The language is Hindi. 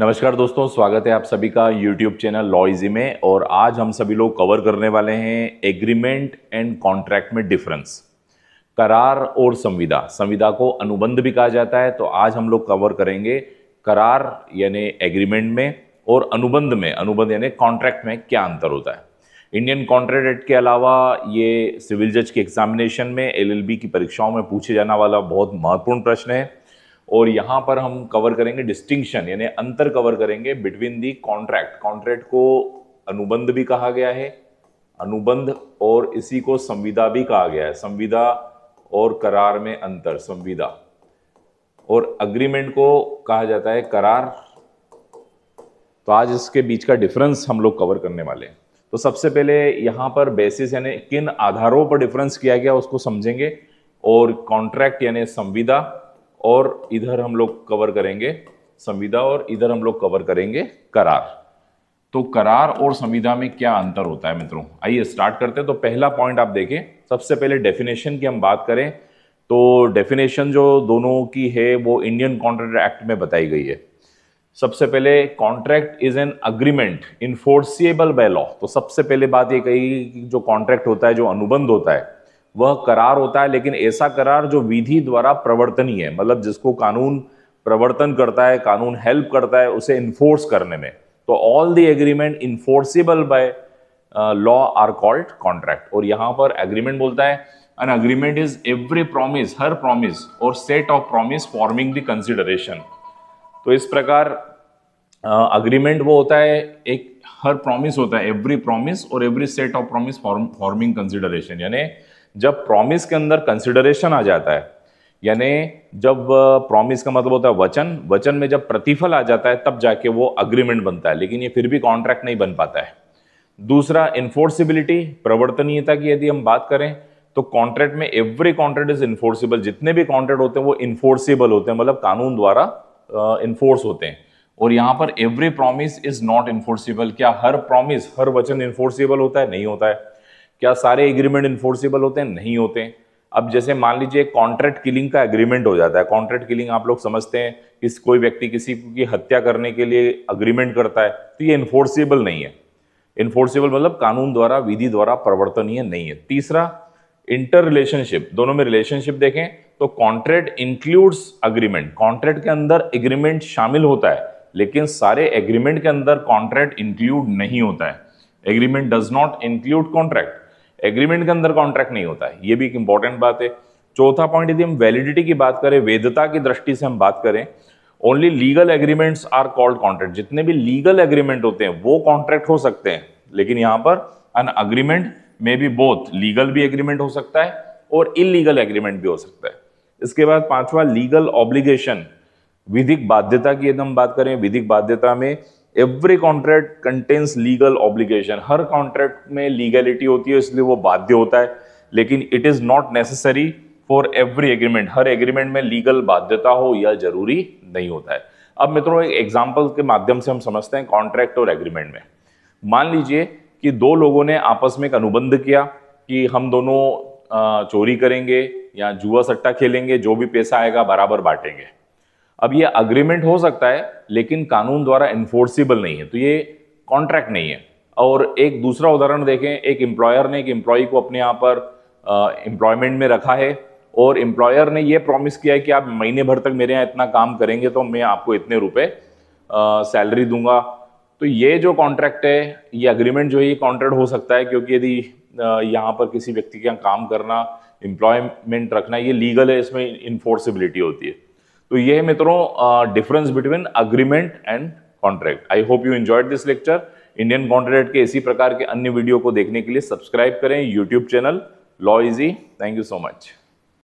नमस्कार दोस्तों, स्वागत है आप सभी का यूट्यूब चैनल लॉइजी में और आज हम सभी लोग कवर करने वाले हैं एग्रीमेंट एंड कॉन्ट्रैक्ट में डिफरेंस करार और संविदा। संविदा को अनुबंध भी कहा जाता है तो आज हम लोग कवर करेंगे करार यानी एग्रीमेंट में और अनुबंध में। अनुबंध यानी कॉन्ट्रैक्ट में क्या अंतर होता है। इंडियन कॉन्ट्रैक्ट एक्ट के अलावा ये सिविल जज के एग्जामिनेशन में एलएलबी की परीक्षाओं में पूछे जाने वाला बहुत महत्वपूर्ण प्रश्न है। और यहाँ पर हम कवर करेंगे डिस्टिंक्शन यानी अंतर कवर करेंगे बिटवीन दी कॉन्ट्रैक्ट कॉन्ट्रैक्ट को अनुबंध भी कहा गया है, अनुबंध और इसी को संविदा भी कहा गया है। संविदा और करार में अंतर, संविदा। और अग्रीमेंट को कहा जाता है करार। तो आज इसके बीच का डिफरेंस हम लोग कवर करने वाले हैं। तो सबसे पहले यहाँ पर बेसिस यानी किन आधारों पर डिफरेंस किया गया, उसको समझेंगे। और कॉन्ट्रैक्ट यानी संविदा। और इधर हम लोग कवर करेंगे संविदा और इधर हम लोग कवर करेंगे करार। तो करार और संविदा में क्या अंतर होता है मित्रों? आइए स्टार्ट करते हैं। तो पहला पॉइंट आप देखें। सबसे पहले डेफिनेशन की हम बात करें तो डेफिनेशन जो दोनों की है, वो इंडियन कॉन्ट्रैक्ट एक्ट में बताई गई है। सबसे पहले contract is an agreement enforceable by law तो सबसे पहले बात ये कही कि जो कॉन्ट्रैक्ट होता है, जो अनुबंध होता है वह करार होता है लेकिन ऐसा करार जो विधि द्वारा प्रवर्तनीय है मतलब जिसको कानून प्रवर्तन करता है कानून हेल्प करता है उसे इन्फोर्स करने में। तो all the agreement enforceable by law are called contract और यहाँ पर एग्रीमेंट बोलता है an agreement is every promise her promise और set of promise forming the consideration तो इस प्रकार अग्रीमेंट uh, वो होता है एक हर प्रॉमिस होता है एवरी प्रॉमिस और every set of promise forming consideration यानी जब प्रॉमिस के अंदर कंसिडरेशन आ जाता है, यानी जब प्रॉमिस का मतलब होता है वचन वचन में जब प्रतिफल आ जाता है, तब जाके वो अग्रीमेंट बनता है, लेकिन ये फिर भी कॉन्ट्रैक्ट नहीं बन पाता है। दूसरा इन्फोर्सिबिलिटी प्रवर्तनीयता की यदि हम बात करें तो कॉन्ट्रैक्ट में एवरी कॉन्ट्रैक्ट इज़ इन्फोर्सिबल जितने भी कॉन्ट्रैक्ट होते हैं, वो इन्फोर्सिबल होते हैं मतलब कानून द्वारा इन्फोर्स होते हैं। और यहाँ पर every promise is not enforceable क्या हर प्रॉमिस हर वचन इन्फोर्सिबल होता है? नहीं होता है। क्या सारे एग्रीमेंट इन्फोर्सिबल होते हैं? नहीं होते। हैं अब जैसे मान लीजिए कॉन्ट्रैक्ट किलिंग का एग्रीमेंट हो जाता है। कॉन्ट्रैक्ट किलिंग आप लोग समझते हैं कि कोई व्यक्ति किसी की हत्या करने के लिए अग्रीमेंट करता है तो ये इन्फोर्सिबल नहीं है। इन्फोर्सिबल मतलब कानून द्वारा, विधि द्वारा प्रवर्तनीय नहीं है। तीसरा इंटर रिलेशनशिप दोनों में रिलेशनशिप देखें तो कॉन्ट्रैक्ट इंक्लूड्स अग्रीमेंट कॉन्ट्रैक्ट के अंदर एग्रीमेंट शामिल होता है, लेकिन सारे एग्रीमेंट के अंदर कॉन्ट्रैक्ट इंक्लूड नहीं होता है। Agreement does not include contract agreement के अंदर कॉन्ट्रैक्ट नहीं होता है। ये भी एक इंपॉर्टेंट बात है। चौथा पॉइंट यदि हम वैलिडिटी की बात करें वेदता की दृष्टि से हम बात करें only legal agreements are called contract जितने भी लीगल एग्रीमेंट होते हैं, वो कॉन्ट्रैक्ट हो सकते हैं। लेकिन यहाँ पर अन अग्रीमेंट में भी बोथ लीगल भी एग्रीमेंट हो सकता है और इलीगल एग्रीमेंट भी हो सकता है। इसके बाद पांचवा लीगल ऑब्लिगेशन विधिक बाध्यता की यदि हम बात करें, विधिक बाध्यता में every contract contains legal obligation हर कॉन्ट्रैक्ट में लीगलिटी होती है, इसलिए वो बाध्य होता है। लेकिन it is not necessary for every agreement her agreement में लीगल बाध्यता हो यह ज़रूरी नहीं होता है। अब मित्रों, एक एग्ज़ाम्पल के माध्यम से हम समझते हैं कॉन्ट्रैक्ट और एग्रीमेंट में। मान लीजिए कि दो लोगों ने आपस में एक अनुबंध किया कि हम दोनों चोरी करेंगे या जुआ सट्टा खेलेंगे, जो भी पैसा आएगा बराबर बांटेंगे। अब ये अग्रीमेंट हो सकता है, लेकिन कानून द्वारा इन्फोर्सिबल नहीं है तो ये कॉन्ट्रैक्ट नहीं है। और एक दूसरा उदाहरण देखें, एक एम्प्लॉयर ने एक एम्प्लॉय को अपने यहाँ पर एम्प्लॉयमेंट में रखा है, और एम्प्लॉयर ने ये प्रॉमिस किया है कि आप महीने भर तक मेरे यहाँ इतना काम करेंगे तो मैं आपको इतने रुपए सैलरी दूँगा। तो ये जो कॉन्ट्रैक्ट है, ये अग्रीमेंट जो है, ये कॉन्ट्रैक्ट हो सकता है, क्योंकि यदि यहाँ पर किसी व्यक्ति के यहाँ काम करना एम्प्लॉयमेंट रखना, ये लीगल है, इसमें इन्फोर्सिबिलिटी होती है। तो ये है मित्रों difference between agreement and contract I hope you enjoyed this lecture Indian contract के इसी प्रकार के अन्य वीडियो को देखने के लिए सब्सक्राइब करें YouTube channel law easy thank you so much